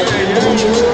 Получилось.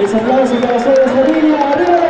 Ese aplauso para ustedes, familia. ¡Arriba!